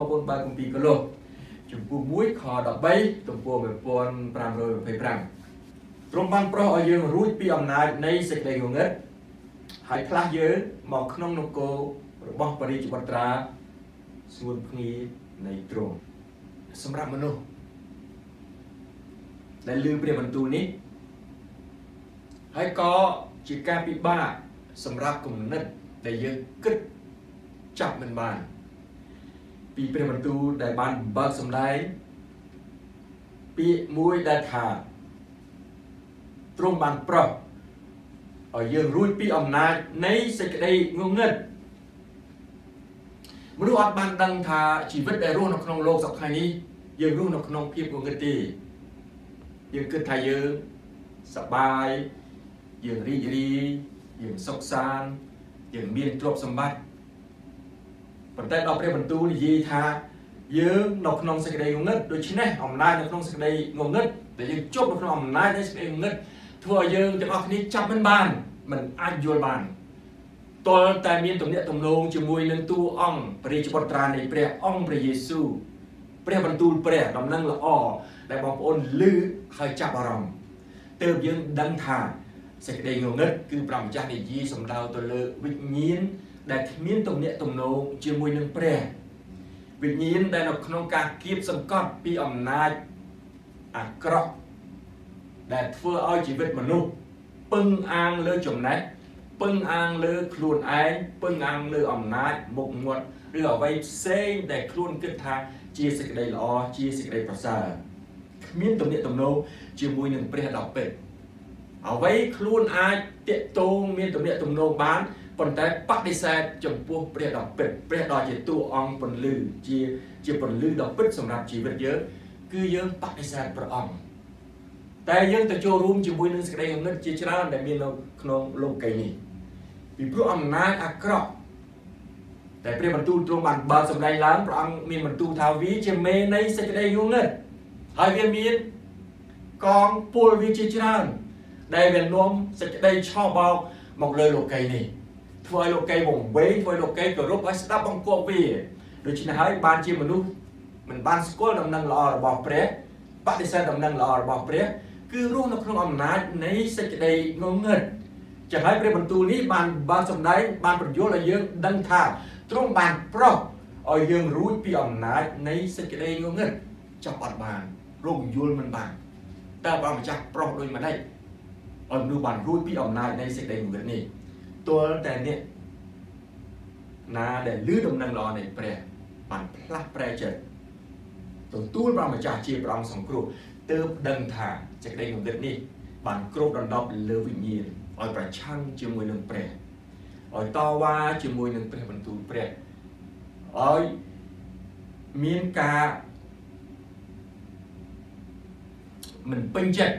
បងប្អូនបើគម្ពីរកលោសជំពូក1ខ13ទំព័រ1525ទ្រង់បានប្រោសឲ្យយើងរួចពីអំណាចនៃសេចក្តីងងឹតហើយផ្លាស់យើងមកក្នុងនគររបស់បរិជ្ជវត្រាសួនភ្ងានៃទ្រង់សម្រាប់មនុស្សដែលលឺព្រះបន្ទូលនេះហើយក៏ជាការពិបាកសម្រាប់គំនិតដែលយើងគិតចាប់មិនបាន ពីព្រះបន្ទូលដែលបានបើកសម្ដែងពាក្យមួយដែលថាទ្រង់បានប្រោះឲ្យយើងរួចពីអំណាចនៃសេចក្តីងងឹតមនុស្សអត់បានដឹងថាជីវិតដែលរស់នៅក្នុងโลกសប្តាហ៍នេះយើងរស់នៅក្នុងភាពងងឹតទេយើងគិតថាយើងសប្បាយយើងរីករាយយើងសុខសាន្តយើងមានទ្រព្យសម្បត្តិ ប៉ុន្តែដល់ព្រះបន្ទូលនិយាយថាយើងនៅក្នុងសេចក្តីងងឹតដូច្នេះអំណាចនៅក្នុងសេចក្តីងងឹតដែលយើងជប់នៅក្នុងអំណាចនៃសេចក្តីងងឹតធ្វើឲ្យយើងទាំងអស់គ្នាចាប់មិនបានមិនអាចយល់បានតលតែមានទំនាក់ទំនងជាមួយនឹងតួអង្គព្រះរាជបុត្រានៃព្រះអង្គព្រះយេស៊ូវព្រះបន្ទូលព្រះដំណឹងល្អដែលបងប្អូនឮហើយចាប់អារម្មណ៍ទើបយើងដឹងថាសេចក្តីងងឹតគឺព្រះម្ចាស់និយាយសំដៅទៅលើវិញ្ញាណ ដែលគ្មានទំនាក់ទំនងជាមួយនឹងព្រះវិញ្ញាណដែលនៅក្នុងការគៀបសង្កត់ពីអំណាចអាក្រក់ដែលធ្វើឲ្យជីវិតមនុស្សពឹងអាងលើចំណេះពឹងអាងលើខ្លួនឯងពឹងអាងលើអំណាចមុខមាត់ឬអ្វីផ្សេងដែលខ្លួនគិតថាជាសេចក្តីល្អជាសេចក្តីប្រសើរគ្មានទំនាក់ទំនងជាមួយនឹងព្រះដ៏ពិតអ្វីខ្លួនអាចតាក់ទងមានទំនាក់ទំនងបាន ប៉ុន្តែបដិសេធចំពោះព្រះដ៏ពិតព្រះដ៏ជាតួអង្គពន្លឺជាជាពន្លឺដ៏ពិតសម្រាប់ជីវិតយើងគឺយើងបដិសេធព្រះអង្គតែយើងទៅចូលរួមជាមួយនឹងសេចក្តីងងឹតជាច្រើនដែលមាននៅក្នុងលោកីនេះពីព្រោះអំណាចអាក្រក់តែព្រះបន្ទូលទ្រង់បានបើកសម្ដែងឡើងព្រះអង្គមានបន្ទូលថាវាជាមេនៃសេចក្តីងងឹតហើយវាមានកងពលវាជាច្រើនដែលវានាំសេចក្តីឆោបោកមកលើលោកីនេះ ធ្វើឲ្យលោកីវង្វេងធ្វើឲ្យលោកីគោរពហើយស្ដាប់បង្គាប់វាដូច្នេះហើយបានជាមនុស្សមិនបានស្គាល់ដំណឹងល្អរបស់ព្រះបដិសេធដំណឹងល្អរបស់ព្រះគឺរស់នៅក្នុងអំណាចនៃសេចក្តីងងឹតចឹងហើយព្រះបន្ទូលនេះបានបានសម្ដែងបានបញ្យល់ឲ្យយើងដឹងថាទ្រង់បានប្រោះឲ្យយើងរួចពីអំណាចនៃសេចក្តីងងឹតចាប់អត់បានរងយល់មិនបានតើបើម្ចាស់ប្រោះដូចម្ដេចឲ្យមនុស្សបានរួចពីអំណាចនៃសេចក្តីងងឹតនេះ ទល់តែអ្នកណាដែលលឺដំណឹងល្អនៃព្រះបានផ្លាស់ប្រែចិត្តទទួលព្រះម្ចាស់ជាព្រះអង្គសង្គ្រោះទើបដឹងថាសេចក្តីងងឹតនេះបានគ្របដណ្ដប់លើវិញ្ញាណឲ្យប្រឆាំងជាមួយនឹងព្រះឲ្យតវ៉ាជាមួយនឹងព្រះបន្ទូលព្រះឲ្យមានការមិនពេញចិត្ត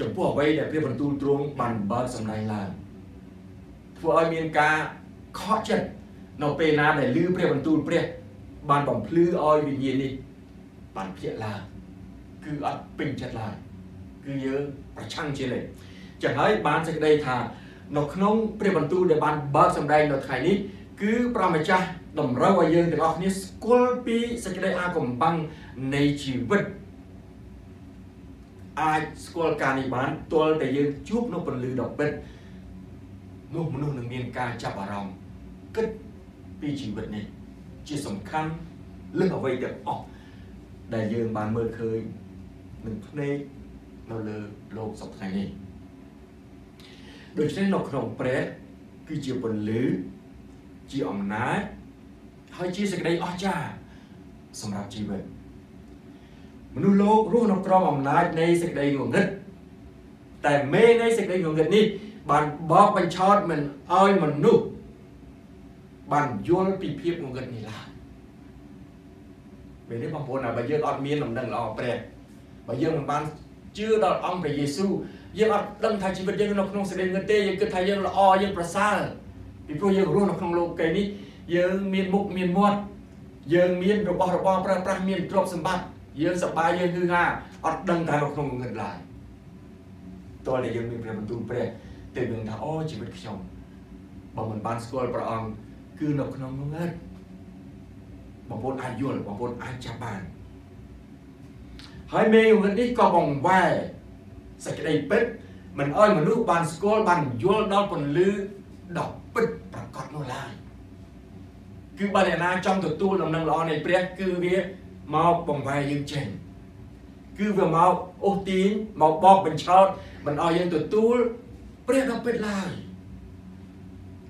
ចំពោះអ្វីដែលព្រះបន្ទូលទ្រង់បានបើកសម្ដែងឡើង ធ្វើឲ្យមានការខកចិត្តនៅពេលណាដែលឮព្រះបន្ទូលព្រះបានបំភ្លឺឲ្យវិញ្ញាណនេះបានភ្ញាក់ឡើងគឺអត់ពេញចិត្តឡើយគឺយើងប្រឆាំងជានិច្ចចឹងហើយបានសេចក្តីថា នៅក្នុងព្រះបន្ទូលដែលបានបើកសម្ដែងនៅថ្ងៃនេះគឺព្រះម្ចាស់តម្រូវឲ្យយើងទាំងអស់គ្នាស្គាល់ពីសេចក្តីអាកំបាំងនៃជីវិតអាចស្គាល់ការនេះបានទាល់តែយើងជួបនៅពន្លឺដ៏ពិត នោះមនុស្សនឹងមានការចាប់អារម្មណ៍គិតពីជីវិតនេះជាសំខាន់លើសអ្វីទាំងអស់ដែលយើងបានមើលឃើញនឹងភ្នែកនៅលើលោកសប្តាហ៍នេះដូច្នេះនៅក្នុងព្រះគឺជាពន្លឺជាអំណាចហើយជាសេចក្តីអស្ចារ្យសម្រាប់ជីវិតមនុស្សលោករស់នៅក្រោមអំណាចនៃសេចក្តីងងឹតតែមេនៃសេចក្តីងងឹតនេះ បានបបបញ្ឆោតមិនឲ្យមនុស្សបានយល់ពីភាពងងឹតនេះឡើយពេលនេះបងប្អូនបើយើងអត់មានដំណឹងល្អព្រះបើយើងមិនបានជឿដល់អង្គព្រះយេស៊ូវយើងអត់ដឹងថាជីវិតយើងនៅក្នុងសេចក្តីងឹតទេយើងគិតថាយើងល្អយើងប្រសើរពីព្រោះយើងរស់នៅក្នុងលោកីនេះយើងមានមុខមានមាត់យើងមានរបស់របរប្រើប្រាស់មានទ្រព្យសម្បត្តិយើងសប្បាយយើងហឺហាអត់ដឹងថានៅក្នុងងឹតឡើយតើតែយើងមានព្រះបន្ទូលព្រះ ទើបនឹងថាអូជីវិតខ្ញុំបើមិនបានស្គាល់ព្រះអង្គគឺនៅក្នុងងឹតបងប្អូនអាចយល់បងប្អូនអាចចាប់បានហើយមេងងឹតនេះក៏បង្វែរសេចក្តីពិតមិនអោយមនុស្សបានស្គាល់បានយល់ដល់ពន្លឺដ៏ពិតប្រកបនោះឡើយគឺបើអ្នកណាចង់ទទួលដំណឹងល្អនៃព្រះគឺវាមកបង្វែរយើងចេញគឺវាមកអូសទាញមកបកបញ្ឆោតមិនអោយយើងទទួល ព្រះដ៏ពិតឡើយ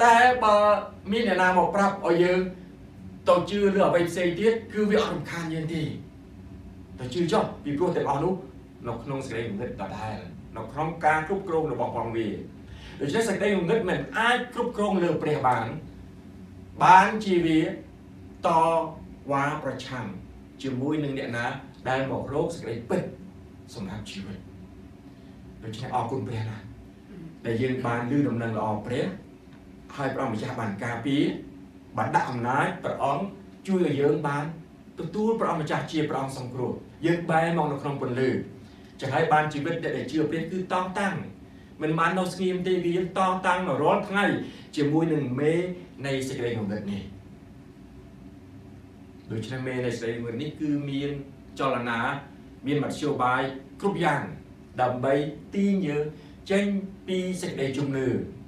តែបើមានអ្នកណាមកប្រាប់ឲ្យយើងទៅជឿឬអ្វីផ្សេងទៀតគឺវាអត់រំខានយើងទេទៅជឿចុះពីព្រោះទាំងអស់នោះនៅក្នុងសេចក្តីងងឹតដដែលនៅក្នុងការគ្រប់គ្រងរបស់ព្រះវាដូច្នេះសេចក្តីងងឹតមិនអាចគ្រប់គ្រងលើព្រះបានបានជាវាតវ៉ាប្រឆាំងជាមួយនឹងអ្នកណាដែលមករកសេចក្តីពិតសម្រាប់ជីវិតដូច្នេះអរគុណព្រះណា ដែលយើងបានឮដំណឹងល្អព្រះហើយព្រះម្ចាស់បានការពារបានដាក់អំណាចព្រះអង្គជួយឲ្យយើងបានទទួលព្រះអង្គម្ចាស់ជាព្រះអង្គសង្គ្រោះយើងបែរមកនៅក្នុងពន្លឺចឹងហើយបានជីវិតដែលជឿព្រះគឺតតាំងមិនបាននៅស្ងៀមទេគឺយើងតតាំងរាល់ថ្ងៃជាមួយនឹងមេនៃសេចក្តីងងឹតនេះដូច្នេះមេនៃសេចក្តីងងឹតនេះគឺមានចលនាមានមធ្យោបាយគ្រប់យ៉ាងដើម្បីទាញយើង ចេញពីសេចក្តីជំនឿ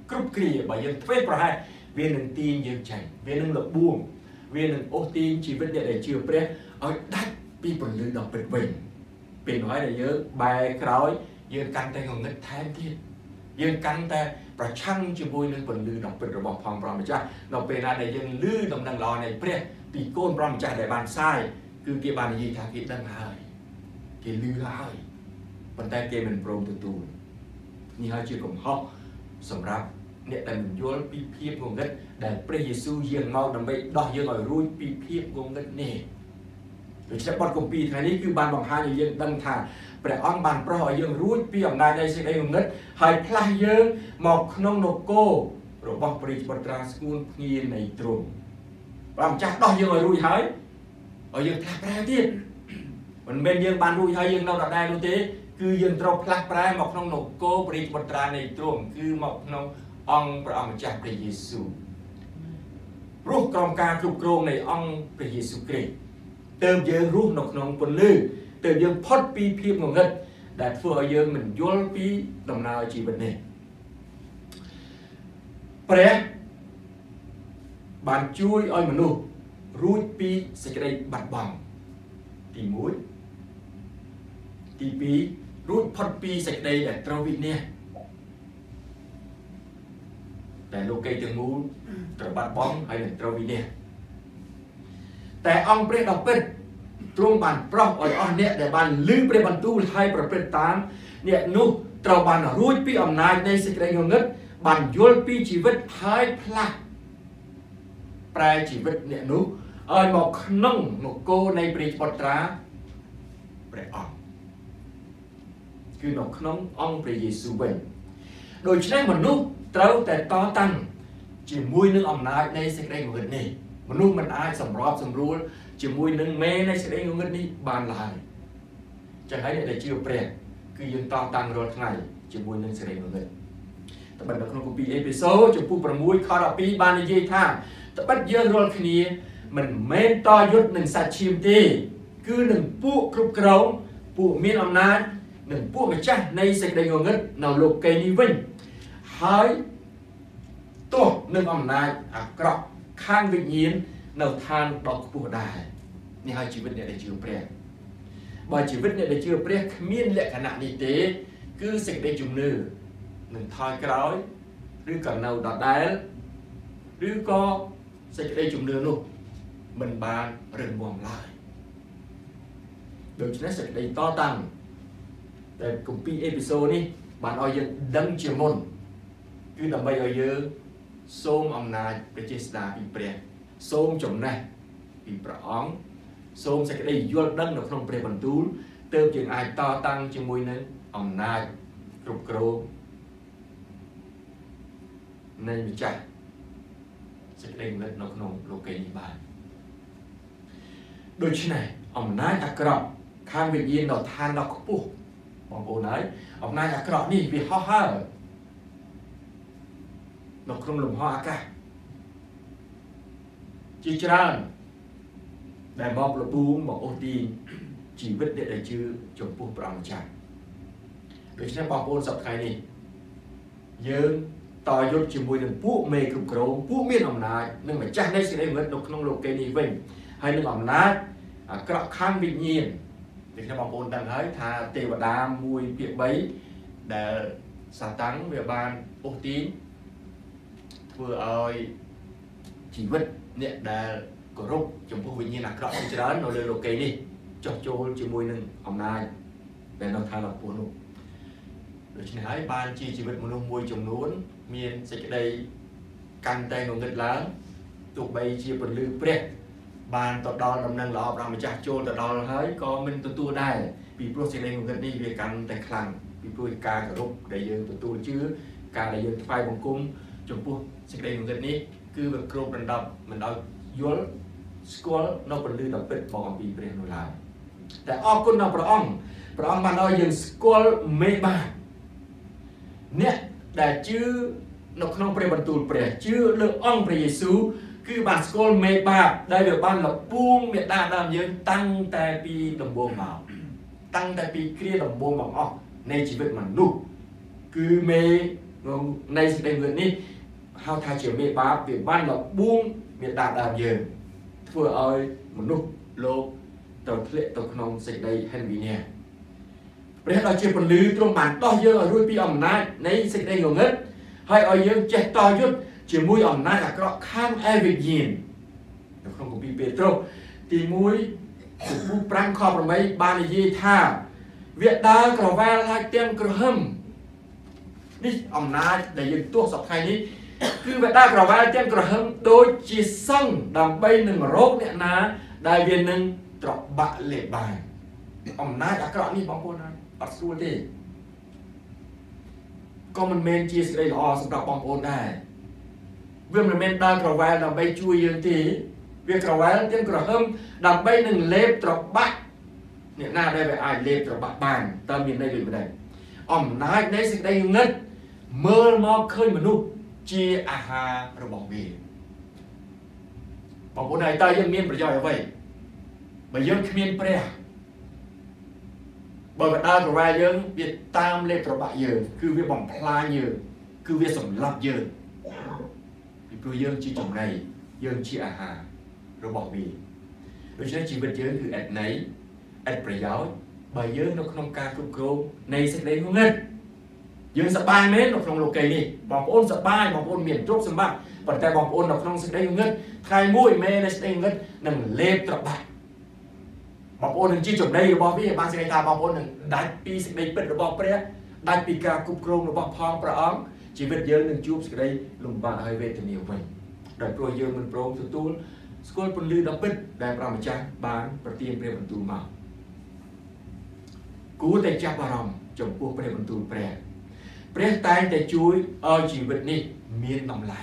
គ្រប់គ្រាបើយើងធ្វើប្រហែលវានឹងទាញយើងចេញវានឹងលបួងវានឹងអូសទាញជីវិតអ្នកដែលជឿព្រះឲ្យដាច់ពីពន្លឺដ៏ពិតវិញពេលនោះហើយដែលយើងបែរក្រោយយើងកាន់តែងងឹតថែមទៀតយើងកាន់តែប្រឆាំងជាមួយនឹងពន្លឺដ៏ពិតរបស់ផងព្រះម្ចាស់នៅពេលណាដែលយើងលឺដំណឹងល្អនៃព្រះពីកូនព្រះម្ចាស់ដែលបានផ្សាយគឺគេបាននិយាយថាគេដឹងហើយគេលឺហើយប៉ុន្តែគេមិនព្រមទទួល នេះហើយជាកំហុសសម្រាប់អ្នកដែលមិនយល់ពីភាពងងឹតដែលព្រះយេស៊ូវយាងមកដើម្បីដោះយើងឲ្យរួចពីភាពងងឹតនេះដូច្នេះបទគម្ពីរថ្ងៃនេះគឺបានបង្ហាញឲ្យយើងដឹងថាព្រះអង្គបានប្រោសឲ្យយើងរួចពីអំណាចនៃសេចក្តីងងឹតហើយផ្លាស់យើងមកក្នុងនគររបស់ព្រះពុត្រាស្ងួនភ្ងានៃទ្រង់ព្រះម្ចាស់ដោះយើងឲ្យរួចហើយឲ្យយើងផ្លាស់ប្រែទៀតមិនមែនយើងបានរួចហើយយើងនៅដដែលនោះទេ គឺយើងត្រូវផ្លាស់ប្រែមកក្នុងនគរព្រះពុត្រានៃទ្រង់គឺមកក្នុងអង្គព្រះអង្គម្ចាស់ព្រះយេស៊ូវរស់ក្រោមការគ្រប់គ្រងនៃអង្គព្រះយេស៊ូវគ្រីស្ទទើបយើងរស់នៅក្នុងពន្លឺទើបយើងផុតពីភាពងងឹតដែលធ្វើឲ្យយើងមិនយល់ពីដំណើរជីវិតនេះព្រះបានជួយឲ្យមនុស្សរួចពីសេចក្តីបាត់បង់ទី1ទី2 រួចផុតពីសេចក្តីដែលត្រូវវិនិច្ឆ័យដែលលោកីទាំងមូលត្រូវបាត់បង់ហើយនឹងត្រូវវិនិច្ឆ័យតែអង្គព្រះដ៏ពិតទ្រង់បានប្រោសឲ្យអស់អ្នកដែលបានលឺព្រះបន្ទូលហើយប្រព្រឹត្តតាមអ្នកនោះត្រូវបានរួចពីអំណាចនៃសេចក្តីងងឹតបានយល់ពីជីវិតហើយផ្លាស់ប្រែជីវិតអ្នកនោះឲ្យមកក្នុងនគរនៃព្រះពុត្រាព្រះអង្គ គឺនៅក្នុងអង្គព្រះយេស៊ូវវិញដូច្នេះមនុស្សត្រូវតែតតាំងជាមួយនឹងអំណាចនៃសេចក្តីងងឹតនេះមនុស្សមិនអាចសម្របសម្រួលជាមួយនឹងមេនៃសេចក្តីងងឹតនេះបានឡើយចឹងហើយអ្នកដែលជឿព្រះគឺយើងតតាំងរាល់ថ្ងៃជាមួយនឹងសេចក្តីងងឹតត្បិតនៅក្នុងគម្ពីរអេពីសូចំពោះ6ខ12បាននិយាយថាត្បិតយើងរាល់គ្នាមិនមែនតយុទ្ធនឹងសាច់ឈាមទេ គឺនឹងពួកគ្រប់គ្រងពួកមានអំណាច និងពួកម្ចាស់នៃសេចក្តីងងឹតនៅលោកីនេះវិញហើយទោះនឹងអំណាចអាក្រក់ខាងវិញ្ញាណនៅឋានដ៏ខ្ពស់ដែរនេះហើយជីវិតអ្នកដែលជឿព្រះបើជីវិតអ្នកដែលជឿព្រះគ្មានលក្ខណៈនេះទេ គឺសេចក្តីជំនឿនឹងថយក្រោយឬក៏នៅដដែលឬក៏សេចក្តីជំនឿនោះមិនបានរឹងមាំឡើយដូច្នេះសេចក្តីតតាំង ដែលគម្ពីរអេពីសូតនេះបានឲ្យយើងដឹងជាមុនគឺដើម្បីឲ្យយើងសូមអំណាចប្រជាស្ដាពីព្រះសូមចំណេះពីព្រះអង្គសូមសេចក្តីយល់ដឹងនៅក្នុងព្រះបន្ទូលទើបយើងអាចតតាំងជាមួយនឹងអំណាចគ្រប់គ្រងនៃម្ចាស់សេចក្តីងឹតនៅក្នុងលោកីនេះបានដូច្នេះអំណាចអាក្រក់ខាងវិញ្ញាណនៅឋានដ៏ខ្ពស់ បងប្អូនហើយអំណាចអាក្រក់នេះវាហោះហើរនៅក្នុងលំហអាកាសជាច្រើនដែលមកលពូមកអូសទីងជីវិតអ្នកដែលជឿចំពោះព្រះអង្គម្ចាស់ដូច្នេះបងប្អូនសប្តាហ៍នេះយើងតយុទ្ធជាមួយនឹងពួកមេគ្រប់គ្រងពួកមានអំណាចនិងម្ចាស់នៃសេចក្តីវិតនៅក្នុងលោកេនេះវិញហើយនឹងអំណាចអាក្រក់ខាងវិញ្ញាណ ដូចខ្ញុំបងប្អូនដឹងហើយថាទេវតាមួយភាគ3ដែលសាតាំងវាបានអូសទាញធ្វើឲ្យជីវិតអ្នកដែលគោរពចំពោះវិញ្ញាណអាក្រក់ជាច្រើននៅលើលោកេនេះចុះចូលជាមួយនឹងអំណាចដែលនៅឋានៈពស់នោះដូច្នេះហើយបានជាជីវិតមនុស្សមួយចំនួន មានសេចក្តីកាន់តែងងឹតឡើងទោះបីជាពលឺព្រះ បានទៅដល់ដំណឹងល្អព្រះម្ចាស់ចូលទៅដល់ហើយក៏មិនទទួលដែរពីព្រោះសេចក្តីងងឹតនេះវាកាន់តែខ្លាំងពីព្រោះការគោរពដែលយើងទទួលជឿការដែលយើងថ្វាយបង្គំចំពោះសេចក្តីងងឹតនេះគឺវាគ្របដណ្ដប់មិនឲ្យយល់ស្គាល់នៅពលឺដ៏ពិតមកអំពីព្រះនោះឡើយតែអរគុណដល់ព្រះអង្គព្រះអង្គបានឲ្យយើងស្គាល់មេបាអ្នកដែលជឿនៅក្នុងព្រះបន្ទូលព្រះជឿលើអង្គព្រះយេស៊ូវ គឺបានស្គាល់មេបាបដែលវាបានលពួងមេដាដើមយើងតាំងតែពីដំបូងមកតាំងតែពីគ្រាដំបូងមកអស់នៃជីវិតមនុស្សគឺមេនៃសេចក្តីងឿននេះហៅថាជាមេបាបវាបានលពួងមេដាដើមយើងធ្វើឲ្យមនុស្សលោកទៅធ្លាក់ទៅក្នុងសេចក្តីហិនវិញ្ញាណព្រះដ៏ជាពលឺទ្រង់បានដោះយើងឲ្យរួចពីអំណាចនៃសេចក្តីងងឹតហើយឲ្យយើងចេះតយុទ្ធ ជាមួយអំណាចអាក្រក់ខាងអវិញ្ញាណនៅក្នុងគម្ពីរពេត្រុសទី1ចំពោះ5ខ8បាននិយាយថាវាដើរក្រវ៉ាលហើយទាំងក្រហឹមនេះអំណាចដែលយើងទោះសប្តាហ៍នេះគឺវាដើរក្រវ៉ាលទាំងក្រហឹមដូចជាសង្ឃដើម្បីនឹងរោគអ្នកណាដែលវានឹងត្របាក់លេបាយអំណាចអាក្រក់នេះបងប្អូនអត់ស្រួលទេក៏មិនមែនជាសេចក្តីល្អសម្រាប់បងប្អូនដែរ វាមិនមែនដើរក្រវ៉ាលដើម្បីជួយយើងទេវាក្រវ៉ាលទាំងក្រហឹមដើម្បីនឹងលេបត្របាក់អ្នកណាដែលវាអាចលេបត្របាក់បានតើមានន័យដូចម្ដេចអំណាចនៃសេចក្តីងឹតមើលមកឃើញមនុស្សជាអាហាររបស់វាបងប្អូនហើយតើយើងមានប្រយោជន៍អ្វីបើយើងគ្មានព្រះបើបដាប្រវែយើងវាតាមលេបត្របាក់យើងគឺវាបំផ្លាញយើងគឺវាសម្លាប់យើង ពីព្រោះយើងជាចំណីយើងជាអាហាររបស់វាដូច្នេះជីវិតយើងគឺអត់ន័យអត់ប្រយោជន៍បើយើងនៅក្នុងការគ្រប់គ្រងនៃសេចក្តីងងឹតយើងសប្បាយមែននៅក្នុងលោកីនេះបងប្អូនសប្បាយបងប្អូនមានទ្រព្យសម្បត្តិប៉ុន្តែបងប្អូននៅក្នុងសេចក្តីងងឹតថ្ងៃមួយមែននៃសេចក្តីងងឹតនឹងលេបត្របាក់បងប្អូននឹងជាចំណីរបស់វាបានសេចក្តីថាបងប្អូននឹងដាច់ពីសេចក្តីពិតរបស់ព្រះដាច់ពីការគ្រប់គ្រងរបស់ផងព្រះអង្គ ជីវិតយើងនឹងជួបសេចក្តីលំបាកហើយវេទនាវិញដោយព្រោះយើងមិនព្រមទទួលស្គាល់ពន្លឺដ៏ពិតដែលព្រះម្ចាស់បានប្រទានព្រះបន្ទូលមកគួរតែចាប់អារម្មណ៍ចំពោះព្រះបន្ទូលព្រះព្រះតែងតែជួយឲ្យជីវិតនេះមានតម្លៃ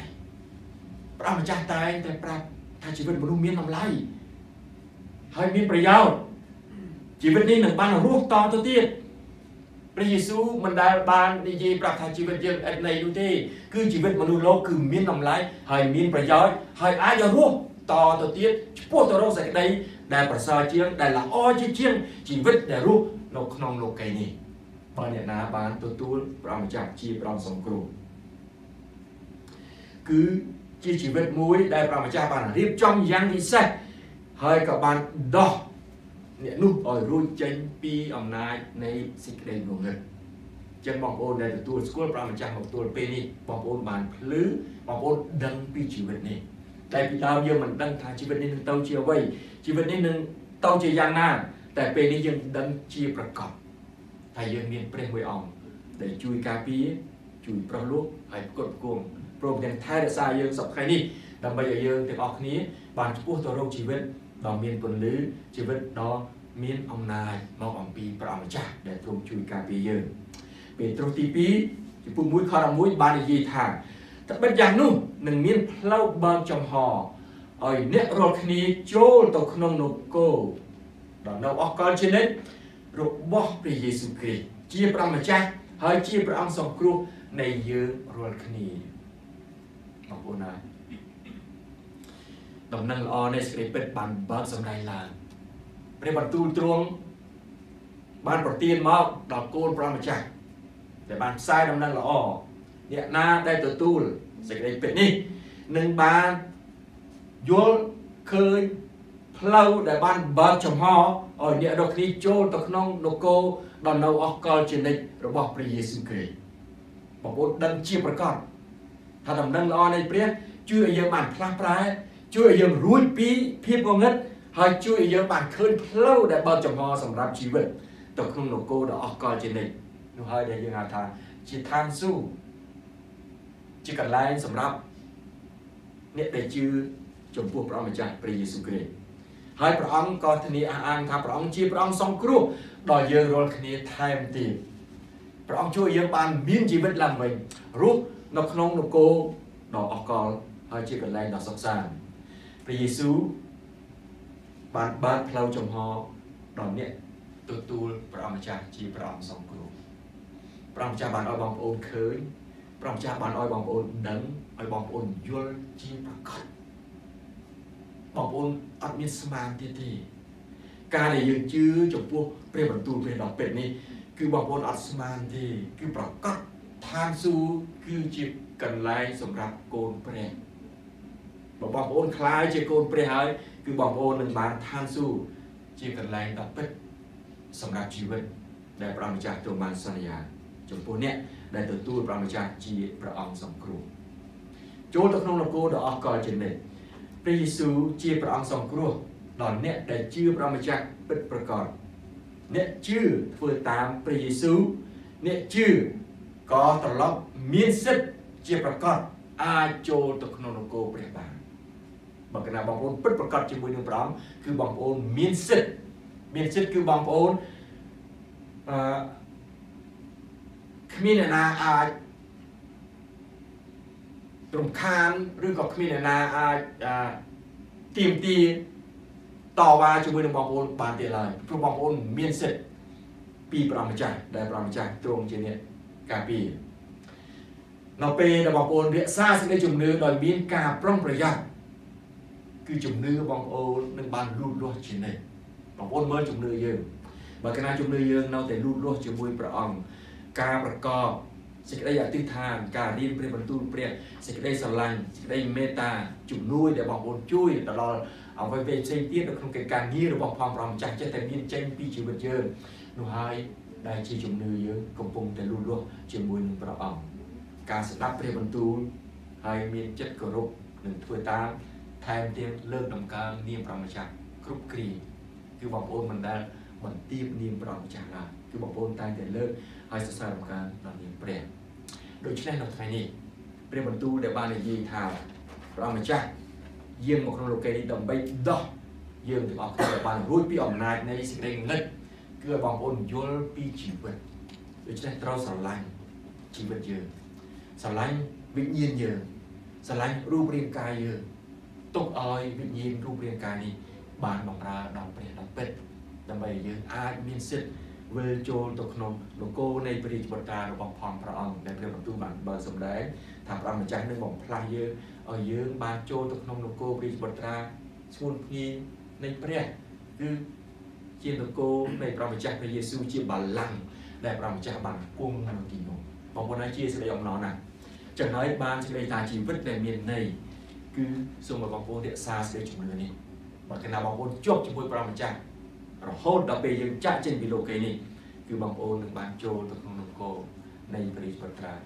ព្រះម្ចាស់តែងតែប្រាប់ថាជីវិតមនុស្សមានតម្លៃហើយមានប្រយោជន៍ជីវិតនេះនឹងបានរស់តទៅទៀត ព្រះយេស៊ូវមិនដែលបាននិយាយប្រាប់ថាជីវិតយើងឥតន័យនោះទេគឺជីវិតមនុស្សលោកគឺមានតម្លៃហើយមានប្រយោជន៍ហើយអាចរស់តទៅទៀតឆ្ពោះទៅរកសេចក្តីដែលប្រសើរជាងដែលល្អជាជាងជីវិតដែលរស់នៅក្នុងលោកីនេះបើអ្នកណាបានទទួលព្រះម្ចាស់ជាព្រះសង្គ្រោះគឺជាជីវិតមួយដែលព្រះម្ចាស់បានរៀបចំយ៉ាងពិសេសហើយក៏បានដោះ អ្នកនោះឲ្យរួចចេញពីអំណាចនៃសេចក្តីងងឹតចឹងបងប្អូនដែលទទួលស្គាល់ព្រះម្ចាស់មកទទួលពេលនេះបងប្អូនបានភ្លឺបងប្អូនដឹងពីជីវិតនេះតែពីដើមយើងមិនដឹងថាជីវិតនេះនឹងទៅជាអ្វីជីវិតនេះនឹងទៅជាយ៉ាងណា តែពេលនេះយើងដឹងជាប្រកបថាយើងមានព្រះមួយអង្គដែលជួយការពារជួយប្រោះលោកហើយផ្គត់ផ្គង់ព្រមទាំងថែរក្សាយើងសពថ្ងៃនេះដើម្បីឲ្យយើងទាំងអស់គ្នាបានឆ្ពោះទៅរកជីវិត ដ៏មានពន្លឺជីវិតដ៏មានអំណាចមកអំពីព្រះម្ចាស់ដែលទ្រង់ជួយការពារយើងពេត្រុសទី2ចំពោះ1ខ11បាននិយាយថាត្បិតយ៉ាងនោះនឹងមានផ្លូវបើកចំហឲ្យអ្នករាល់គ្នាចូលទៅក្នុងនគរដល់នៅអស់កលជានិច្ចរបស់ព្រះយេស៊ូវគ្រីស្ទជាព្រះម្ចាស់ហើយជាព្រះអង្គសង្គ្រោះនៃយើងរាល់គ្នាបងប្អូនណា ដំណឹងល្អនៃសេចក្តីពិតបានបើកសម្ដែងឡើងព្រះបន្ទូលទ្រង់បានប្រទានមកដល់កូនព្រះម្ចាស់ដែលបានផ្សាយដំណឹងល្អអ្នកណាដែលទទួលសេចក្តីពិតនេះនឹងបានយល់ឃើញផ្លូវដែលបានបើកចំហឲ្យអ្នករកគ្នាចូលទៅក្នុងនគរដល់នៅអកលជានិច្ចរបស់ព្រះយេស៊ូវគ្រីស្ទបងប្អូនដឹងជាប្រកបថាដំណឹងល្អនៃព្រះជួយឲ្យយើងបានផ្លាស់ប្រែ ជួយឲ្យយើងរួចពីភាពងងឹតហើយជួយឲ្យយើងបានឃើញផ្លូវដែលបើកចំហសម្រាប់ជីវិតទៅក្នុងនគរដ៏អស្ចារ្យជានិច្ចនោះហើយដែលយើងហៅថាជាឋានសួគ៌ជាកន្លែងសម្រាប់អ្នកដែលជឿចំពោះព្រះម្ចាស់ព្រះយេស៊ូវគ្រីស្ទហើយព្រះអង្គក៏ធានាអះអាងថាព្រះអង្គជាព្រះអង្គសង្គ្រោះដល់យើងរាល់គ្នាថែមទៀតព្រះអង្គជួយយើងបានមានជីវិតឡើងវិញរស់នៅក្នុងនគរដ៏អកលហើយជាកន្លែងដ៏សុខសាន្ត ព្រះយេស៊ូវបានបើកផ្លូវចំហដល់អ្នកទទួលព្រះម្ចាស់ជាព្រះអង្គសង្គ្រោះព្រះម្ចាស់បានឲ្យបងប្អូនឃើញព្រះម្ចាស់បានឲ្យបងប្អូនដឹងឲ្យបងប្អូនយល់ជាប្រកបបងប្អូនអត់មានស្មានទៀតទេការដែលយើងជឿចំពោះព្រះបន្ទូលព្រះដ៏ពេជ្រនេះគឺបងប្អូនអត់ស្មានទេគឺប្រកបឋានសួគ៌គឺជាកន្លែងសម្រាប់កូនព្រះ បើបងប្អូនខ្លាយជាកូនព្រះហើយគឺបងប្អូននឹងបានឋានសួគ៌ជាកន្លែងដ៏ពិតសម្រាប់ជីវិតដែលព្រះម្ចាស់ទ្រង់បានសន្យាចំពោះអ្នកដែលទទួលព្រះម្ចាស់ជាព្រះអង្គសង្គ្រោះចូលទៅក្នុងនគរដ៏អស្ចារ្យជានិច្ចព្រះយេស៊ូវជាព្រះអង្គសង្គ្រោះដល់អ្នកដែលជឿព្រះម្ចាស់ពិតប្រាកដអ្នកជឿធ្វើតាមព្រះយេស៊ូវអ្នកជឿក៏ត្រឡប់មានសិទ្ធិជាប្រកបអាចចូលទៅក្នុងនគរព្រះបាន បើកណាបងប្អូនពិតប្រកបជាមួយនឹងព្រះអង្គគឺបងប្អូនមានសិទ្ធិមានសិទ្ធិគឺបងប្អូនអឺគ្មានអ្នកណាអាចរំខានឬក៏គ្មានអ្នកណាអាចទៀមទាតវ៉ាជាមួយនឹងបងប្អូនបានទៀតឡើយព្រោះបងប្អូនមានសិទ្ធិពីព្រះម្ចាស់ដែលព្រះម្ចាស់ទ្រង់ជាអ្នកការពារនៅពេលដែលបងប្អូនរក្សាសេចក្តីជំនឿដោយមានការប្រុងប្រយ័ត្ន គឺជំនឿបងប្អូននឹងបានលូតលាស់ជានិច្ចបងប្អូនមើលជំនឿយើងបើកាលណាជំនឿយើងនៅតែលូតលាស់ជាមួយព្រះអង្គការប្រកបសេចក្តីអធិដ្ឋានការរៀនព្រះបន្ទូលព្រះសេចក្តីស្រឡាញ់សេចក្តីមេត្តាជំនួយដែលបងប្អូនជួយទៅដល់អ្វីផ្សេងទៀតនៅក្នុងកិច្ចការងាររបស់ផងព្រះម្ចាស់ចិត្តតែមានចេញពីជីវិតយើងនោះហើយដែលជាជំនឿយើងកំពុងតែលូតលាស់ជាមួយនឹងព្រះអង្គការស្ដាប់ព្រះបន្ទូលហើយមានចិត្តគោរពនិងធ្វើតាម ថែមទៀតលើកតម្កើងនាមព្រះម្ចាស់គ្រប់គ្រាគឺបងប្អូនមិនដែលបន្ទាបនាមព្រះម្ចាស់ឡើយគឺបងប្អូនតែងតែលើកហើយសរសើរតម្កើងដល់នាមព្រះដូច្នេះនៅថ្ងៃនេះព្រះបន្ទូលដែលបាននិយាយថាព្រះម្ចាស់យាងមកក្នុងលោកនេះដើម្បីដោះយើងទាំងអស់គ្នាបានរួចពីអំណាចនៃសេចក្តីងឹតគឺឲ្យបងប្អូនយល់ពីជីវិតដូច្នេះត្រូវស្រឡាញ់ជីវិតយើងស្រឡាញ់វិញ្ញាណយើងស្រឡាញ់រូបរាងកាយយើង ទុកឲ្យវិញ្ញាណរូបរាងកាយនេះបានបម្រើដល់ព្រះដល់ពិតដើម្បីយើងអាចមានសិទ្ធិវិលចូលទៅក្នុងនគរនៃព្រះរាជបុត្រារបស់ផងព្រះអង្គដែលព្រះបន្ទូលបានបើសម្ដែងថាព្រះម្ចាស់នឹងបំផ្លាស់យើងឲ្យយើងបានចូលទៅក្នុងនគរព្រះរាជបុត្រាឈ្មោះភ្ញីនៃព្រះគឺជានគរនៃព្រះម្ចាស់ព្រះយេស៊ូវជាបល្ល័ង្កដែលព្រះម្ចាស់បានគង់នៅទីនោះបងប្អូនហើយជាសេចក្តីអំណរណាស់ចឹងហើយបានសេចក្តីថាជីវិតដែលមានន័យ គឺសូមឲ្យបងប្អូនរក្សាសេចក្តីជំនឿនេះបើកាលណាបងប្អូនជាប់ជាមួយព្រះម្ចាស់រហូតដល់ពេលយើងចាក់ចេញពីលោកីនេះគឺបងប្អូននឹងបានចូលទៅក្នុងនគរនៃព្រះរាជបត្រាស្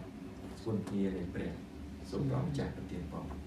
ពុនជានៃព្រះសូមព្រះម្ចាស់ប្រទានពរ